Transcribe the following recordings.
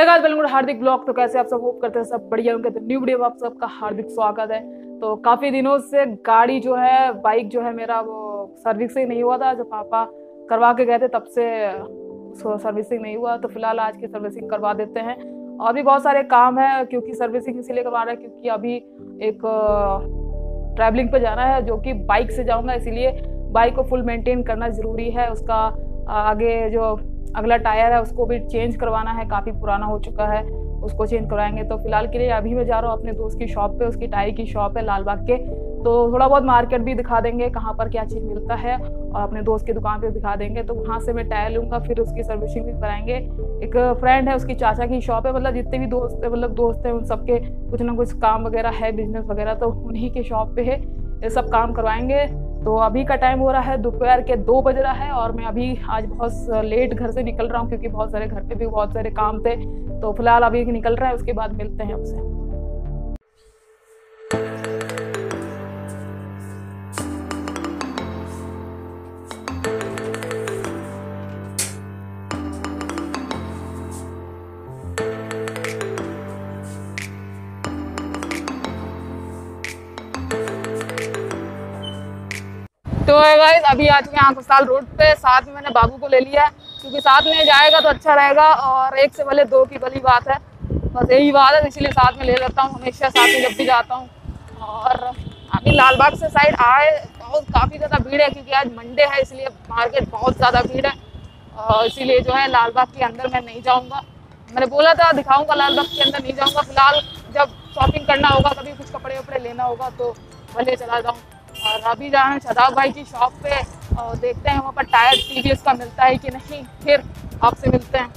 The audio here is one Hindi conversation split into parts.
है हार्दिक ब्लॉग तो कैसे आप सब होप करते हैं, सब बढ़िया होंगे। तो न्यू वीडियो में आप सबका हार्दिक स्वागत है। तो काफ़ी दिनों से गाड़ी जो है बाइक जो है मेरा, वो सर्विसिंग नहीं हुआ था। जब पापा करवा के गए थे, तब से सर्विसिंग नहीं हुआ। तो फ़िलहाल आज की सर्विसिंग करवा देते हैं। और भी बहुत सारे काम है, क्योंकि सर्विसिंग इसीलिए करवा रहे हैं, क्योंकि अभी एक ट्रैवलिंग पे जाना है, जो कि बाइक से जाऊँगा। इसीलिए बाइक को फुल मेंटेन करना ज़रूरी है। उसका आगे जो अगला टायर है, उसको भी चेंज करवाना है, काफ़ी पुराना हो चुका है, उसको चेंज करवाएँगे। तो फ़िलहाल के लिए अभी मैं जा रहा हूँ अपने दोस्त की शॉप पे, उसकी टायर की शॉप है, लाल बाग के। तो थोड़ा बहुत मार्केट भी दिखा देंगे, कहाँ पर क्या चीज़ मिलता है, और अपने दोस्त की दुकान पे दिखा देंगे। तो वहाँ से मैं टायर लूँगा, फिर उसकी सर्विसिंग भी कराएँगे। एक फ्रेंड है, उसकी चाचा की शॉप है मतलब जितने भी दोस्त मतलब दोस्त हैं, उन सबके कुछ ना कुछ काम वगैरह है बिज़नेस वगैरह तो उन्हीं के शॉप पे है, ये सब काम करवाएँगे। तो अभी का टाइम हो रहा है, दोपहर के दो बज रहा है और मैं अभी आज बहुत लेट घर से निकल रहा हूँ क्योंकि बहुत सारे घर पे भी बहुत सारे काम थे। तो फ़िलहाल अभी निकल रहा है, उसके बाद मिलते हैं आपसे। तो गाइस अभी आ चुके हैं आंकुशाल रोड पे, साथ में मैंने बाबू को ले लिया है, क्योंकि साथ में जाएगा तो अच्छा रहेगा, और एक से भले दो की भली बात है। बस यही बात है, इसीलिए साथ में ले लेता हूँ, हमेशा साथ में जब भी जाता हूँ। और अभी लाल बाग से साइड आए, बहुत काफ़ी ज़्यादा भीड़ है, क्योंकि आज मंडे है, इसलिए मार्केट बहुत ज़्यादा भीड़ है। और इसीलिए जो है लाल बाग के अंदर मैं नहीं जाऊँगा। मैंने बोला था, दिखाऊँगा लाल बाग के अंदर नहीं जाऊँगा। फ़िलहाल जब शॉपिंग करना होगा कभी कुछ कपड़े वपड़े लेना होगा तो भले चला जाऊँ। और अभी जा रहे हैं शदाब भाई की शॉप पे और देखते हैं वहाँ पर टायर टी का मिलता है कि नहीं, फिर आपसे मिलते हैं।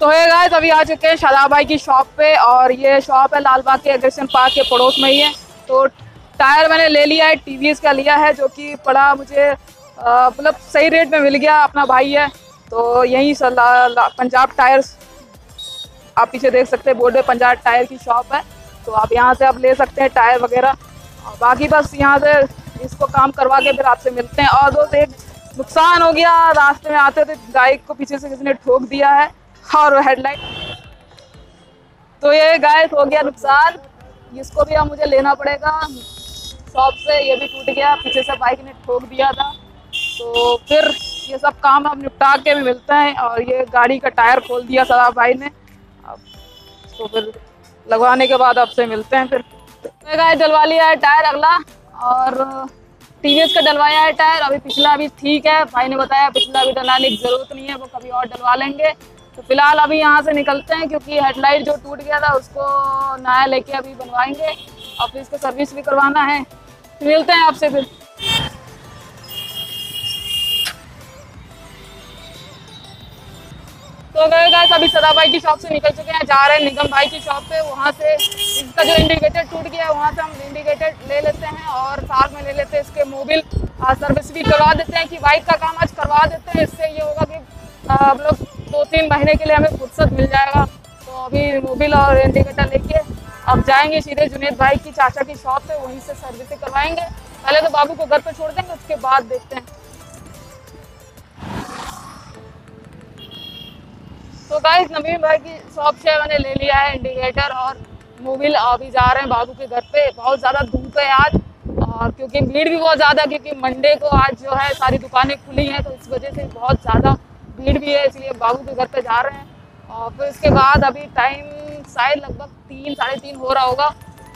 तो है गाइस अभी आ चुके हैं शदाब भाई की शॉप पे और ये शॉप है लालबाग के एग्रेशन पार्क के पड़ोस में ही है। तो टायर मैंने ले लिया है टी का लिया है, जो कि पड़ा मुझे मतलब सही रेट में मिल गया, अपना भाई है। तो यहीं पंजाब टायर्स, आप पीछे देख सकते हैं, बोर्ड पंजाब टायर की शॉप है। तो आप यहाँ से आप ले सकते हैं टायर वगैरह। और बाकी बस यहाँ से इसको काम करवा के फिर आपसे मिलते हैं। और दोस्त, एक नुकसान हो गया, रास्ते में आते थे गाय को पीछे से किसी ने ठोक दिया है और हेडलाइट तो ये गाय हो गया नुकसान। इसको भी अब मुझे लेना पड़ेगा। शॉप से ये भी टूट गया, पीछे से बाइक ने ठोक दिया था। तो फिर ये सब काम अब निपटा के भी मिलते हैं और ये गाड़ी का टायर खोल दिया सदा भाई ने। अब तो फिर लगवाने के बाद आपसे मिलते हैं फिर। तो डलवा लिया है टायर अगला और टीवीएस का डलवाया है टायर। अभी पिछला अभी ठीक है, भाई ने बताया, पिछला अभी डलाने की ज़रूरत नहीं है, वो कभी और डलवा लेंगे। तो फ़िलहाल अभी यहाँ से निकलते हैं, क्योंकि हेडलाइट जो टूट गया था, उसको नया लेके अभी बनवाएँगे। और फिर इसको सर्विस भी करवाना है। मिलते हैं आपसे फिर। तो गए गए अभी सदा भाई की शॉप से निकल चुके हैं, जा रहे हैं निगम भाई की शॉप पे, वहाँ से इसका जो इंडिकेटर टूट गया है, वहाँ से हम इंडिकेटर ले लेते हैं और साथ में ले लेते हैं इसके मोबिल सर्विस भी करवा देते हैं कि बाइक का काम आज करवा देते हैं। इससे ये होगा कि हम लोग दो तीन महीने के लिए हमें फुर्सत मिल जाएगा। तो अभी मोबिल और इंडिकेटर लेके अब जाएँगे सीधे जुनेद भाई की, चाचा की शॉप पे, वहीं से सर्विसिंग करवाएँगे। पहले तो बाबू को घर पर छोड़ देंगे, उसके बाद देखते हैं। तो गाइस नवीन भाई की शॉप से मैंने ले लिया है इंडिकेटर और मोबिल अभी जा रहे हैं बाबू के घर पे। बहुत ज़्यादा धूप है आज। और क्योंकि भीड़ भी बहुत ज़्यादा क्योंकि मंडे को आज जो है सारी दुकानें खुली हैं तो इस वजह से बहुत ज़्यादा भीड़ भी है, इसलिए बाबू के घर पे जा रहे हैं। और फिर इसके बाद अभी टाइम शायद लगभग तीन, साढ़े तीन हो रहा होगा।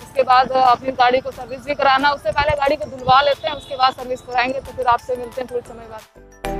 उसके बाद अपनी गाड़ी को सर्विस भी कराना उससे पहले गाड़ी को धुलवा लेते हैं, उसके बाद सर्विस कराएँगे तो फिर आपसे मिलते हैं थोड़े समय बाद।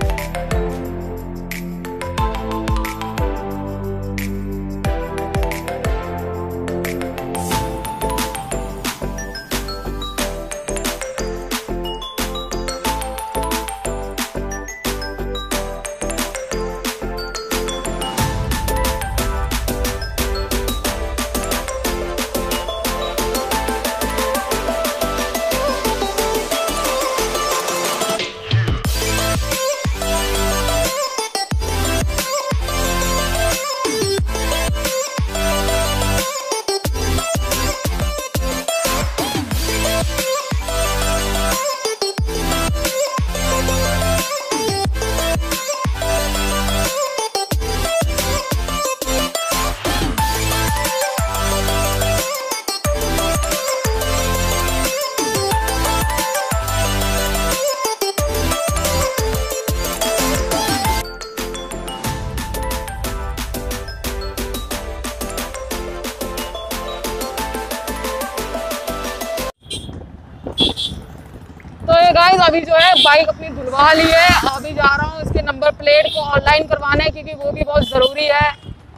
अभी जो है, बाइक अपनी धुलवा ली है। अभी जा रहा हूँ इसके नंबर प्लेट को ऑनलाइन करवाने, क्योंकि वो भी बहुत ज़रूरी है।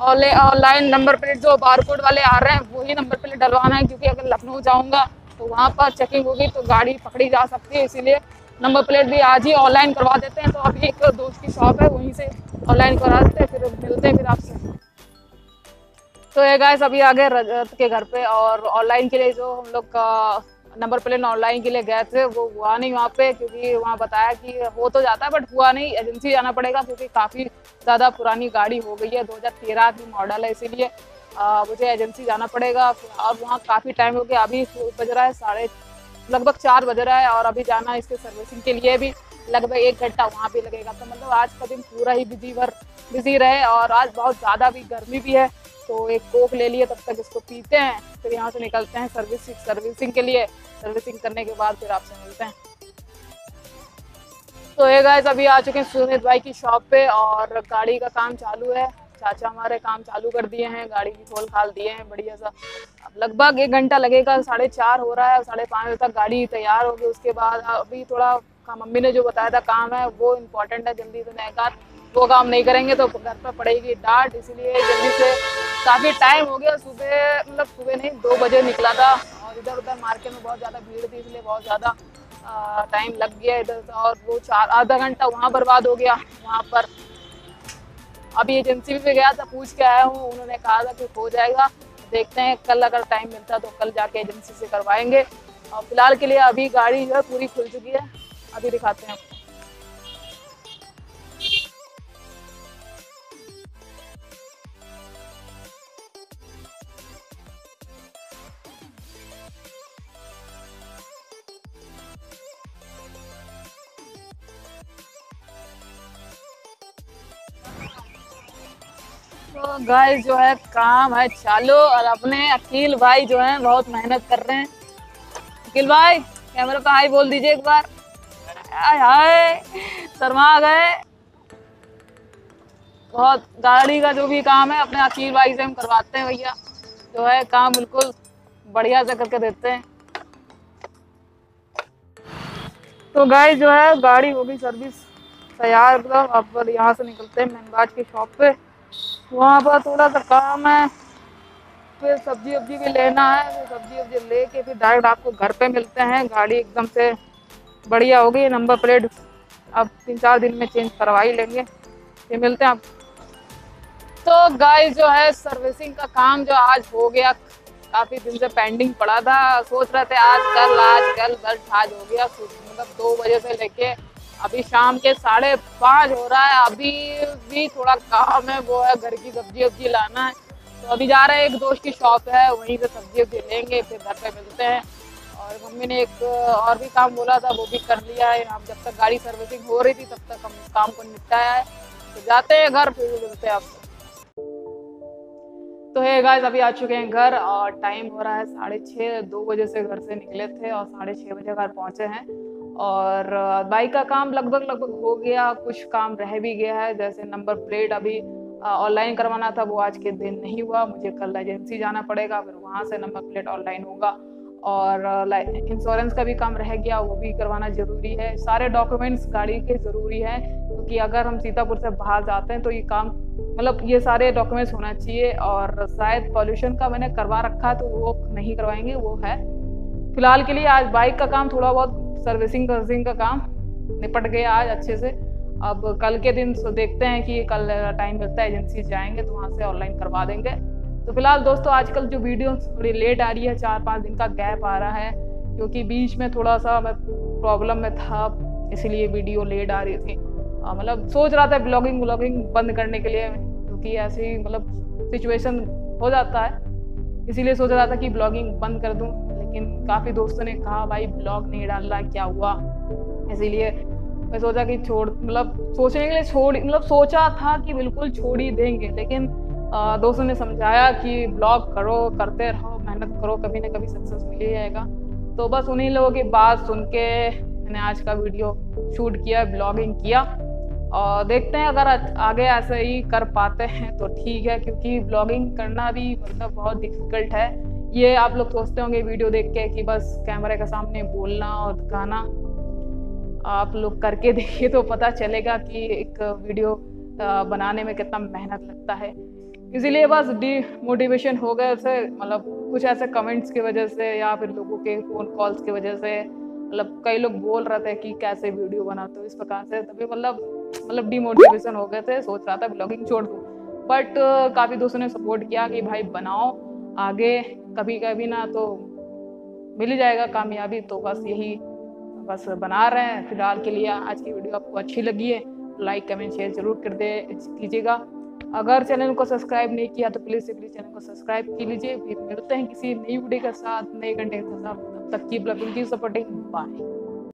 ऑनलाइन नंबर प्लेट जो बारकोड वाले आ रहे हैं, वही नंबर प्लेट डलवाना है, क्योंकि अगर लखनऊ जाऊँगा तो वहाँ पर चेकिंग होगी तो गाड़ी पकड़ी जा सकती है, इसीलिए नंबर प्लेट भी आज ही ऑनलाइन करवा देते हैं। तो अभी एक दोस्त की शॉप है, वहीं से ऑनलाइन करवा देते हैं, फिर मिलते हैं फिर आपसे। तो ये गाइस अभी आ गए रजत के घर पे, और ऑनलाइन के लिए जो हम लोग का नंबर प्लेट ऑनलाइन के लिए गए थे, वो हुआ नहीं वहाँ पे, क्योंकि वहाँ बताया कि हो तो जाता है बट हुआ नहीं। एजेंसी जाना पड़ेगा, क्योंकि काफ़ी ज़्यादा पुरानी गाड़ी हो गई है 2013 की मॉडल है इसीलिए मुझे एजेंसी जाना पड़ेगा। और वहाँ काफ़ी टाइम हो गया, अभी बज रहा है साढ़े, लगभग चार बज रहा है, और अभी जाना इसके सर्विसिंग के लिए भी, लगभग एक घंटा वहाँ भी लगेगा। तो मतलब आज का दिन पूरा ही बिज़ी भर बिज़ी रहे, और आज बहुत ज़्यादा भी गर्मी भी है तो एक कोक ले लिए, तब तक इसको पीते हैं। फिर यहाँ से निकलते हैं सर्विसिंग सर्विसिंग के लिए। सर्विसिंग करने के बाद फिर आपसे मिलते हैं। तो ये गाइस अभी आ चुके हैं सुमित भाई की शॉप पे और गाड़ी का काम चालू है। चाचा हमारे काम चालू कर दिए हैं, गाड़ी की खोल खाल दिए हैं, बढ़िया सा। अब लगभग एक घंटा लगेगा, साढ़े चार हो रहा है साढ़े पाँच बजे तक गाड़ी तैयार होगी। उसके बाद अभी थोड़ा मम्मी ने जो बताया था काम है, वो इम्पोर्टेंट है। जल्दी से नया वो काम नहीं करेंगे तो घर पर पड़ेगी डांट, इसीलिए जल्दी से काफ़ी टाइम हो गया, सुबह मतलब सुबह नहीं, दो बजे निकला था और इधर उधर मार्केट में बहुत ज़्यादा भीड़ थी, इसलिए बहुत ज़्यादा टाइम लग गया इधर और वो चार, आधा घंटा वहाँ बर्बाद हो गया, वहाँ पर। अभी एजेंसी भी गया था, पूछ के आया हूँ, उन्होंने कहा था कि हो जाएगा, देखते हैं, कल अगर टाइम मिलता तो कल जाके एजेंसी से करवाएँगे। और फ़िलहाल के लिए अभी गाड़ी जो है पूरी खुल चुकी है, अभी दिखाते हैं आपको। तो गाइस जो है, काम है, चालू और अपने अकील भाई जो है, बहुत मेहनत कर रहे हैं। अकील भाई, कैमरे पे हाई बोल दीजिए एक बार। हाय हाय, शर्मा गए। बहुत गाड़ी का जो भी काम है, अपने अकील भाई से हम करवाते हैं भैया। जो है, काम बिल्कुल बढ़िया से करके देते हैं। तो गाइस जो है, गाड़ी होगी सर्विस तैयार। अब यहाँ से निकलते हैं मेनबाज की शॉप पे। वहाँ पर थोड़ा सा काम है, फिर सब्ज़ी वब्जी भी लेना है, फिर सब्ज़ी वब्जी लेके फिर डायरेक्ट आपको घर पे मिलते हैं। गाड़ी एकदम से बढ़िया हो गई नंबर प्लेट अब तीन चार दिन में चेंज करवा ही लेंगे। फिर मिलते हैं आप। तो गाय जो है सर्विसिंग का काम जो आज हो गया, काफ़ी दिन से पेंडिंग पड़ा था। सोच रहे थे आज कल आज कल बस आज हो गया। मतलब दो बजे से लेके अभी शाम के साढ़े पाँच हो रहा है, अभी भी थोड़ा काम है, वो है घर की सब्ज़ी वब्जी लाना है। तो अभी जा रहे हैं, एक दोस्त की शॉप है, वहीं से सब्ज़ी वब्जी लेंगे, फिर घर पे मिलते हैं। और मम्मी ने एक और भी काम बोला था, वो भी कर लिया है। हम जब तक गाड़ी सर्विसिंग हो रही थी, तब तक हम काम को निपटाया है। तो जाते हैं घर, फिर मिलते हैं आपको। तो है गाइस अभी आ चुके हैं घर और टाइम हो रहा है साढ़े छः दो बजे से घर से निकले थे और साढ़े छः बजे घर पहुँचे हैं। और बाइक का काम लगभग लगभग हो गया, कुछ काम रह भी गया है, जैसे नंबर प्लेट अभी ऑनलाइन करवाना था, वो आज के दिन नहीं हुआ, मुझे कल एजेंसी जाना पड़ेगा, फिर वहाँ से नंबर प्लेट ऑनलाइन होगा, और इंश्योरेंस का भी काम रह गया, वो भी करवाना ज़रूरी है, सारे डॉक्यूमेंट्स गाड़ी के ज़रूरी है, क्योंकि अगर हम सीतापुर से बाहर जाते हैं तो ये काम मतलब ये सारे डॉक्यूमेंट्स होना चाहिए, और शायद पॉल्यूशन का मैंने करवा रखा है तो वो नहीं करवाएँगे, वो है। फ़िलहाल के लिए आज बाइक का काम थोड़ा बहुत सर्विसिंग वर्विसिंग का काम निपट गया आज अच्छे से। अब कल के दिन देखते हैं कि कल टाइम मिलता है एजेंसी जाएँगे तो वहाँ से ऑनलाइन करवा देंगे। तो फ़िलहाल दोस्तों, आजकल जो वीडियो थोड़ी लेट आ रही है चार पाँच दिन का गैप आ रहा है, क्योंकि बीच में थोड़ा सा मैं प्रॉब्लम में था, इसलिए वीडियो लेट आ रही थी। मतलब सोच रहा था ब्लॉगिंग व्लॉगिंग बंद करने के लिए, क्योंकि ऐसी मतलब सिचुएशन हो जाता है। इसीलिए सोच रहा था कि ब्लॉगिंग बंद कर दूँ। लेकिन काफ़ी दोस्तों ने कहा, भाई ब्लॉग नहीं डाल रहा क्या हुआ? इसीलिए मैं सोचा कि छोड़ मतलब सोचने के लिए छोड़ मतलब सोचा था कि बिल्कुल छोड़ ही देंगे, लेकिन दोस्तों ने समझाया कि ब्लॉग करो, करते रहो, मेहनत करो, कभी ना कभी सक्सेस मिल ही जाएगा। तो बस उन्हीं लोगों की बात सुन के मैंने आज का वीडियो शूट किया ब्लॉगिंग किया। और देखते हैं अगर आगे ऐसे ही कर पाते हैं तो ठीक है, क्योंकि ब्लॉगिंग करना भी मतलब बहुत डिफ़िकल्ट है। ये आप लोग सोचते होंगे वीडियो देख के कि बस कैमरे के सामने बोलना और गाना आप लोग करके देखिए तो पता चलेगा कि एक वीडियो बनाने में कितना मेहनत लगता है। इसीलिए बस डिमोटिवेशन हो गए से मतलब कुछ ऐसे कमेंट्स की वजह से या फिर लोगों के फ़ोन कॉल्स की वजह से मतलब कई लोग बोल रहे थे कि कैसे वीडियो बनाते हो इस प्रकार से, तभी मतलब मतलब डिमोटिवेशन हो गए थे, सोच रहा था ब्लॉगिंग छोड़ दूँ। बट काफ़ी दोस्तों ने सपोर्ट किया कि भाई बनाओ आगे। कभी कभी ना तो मिल जाएगा कामयाबी तो बस यही बस बना रहे हैं। फ़िलहाल के लिए आज की वीडियो आपको अच्छी लगी है लाइक कमेंट शेयर ज़रूर कर दे कीजिएगा अगर चैनल को सब्सक्राइब नहीं किया तो प्लीज़ से प्लीज़ चैनल को सब्सक्राइब की लीजिए। फिर मिलते हैं किसी नई वीडियो के साथ, नए कंटेंट के साथ। तब तक की की सपोर्टिंग बाय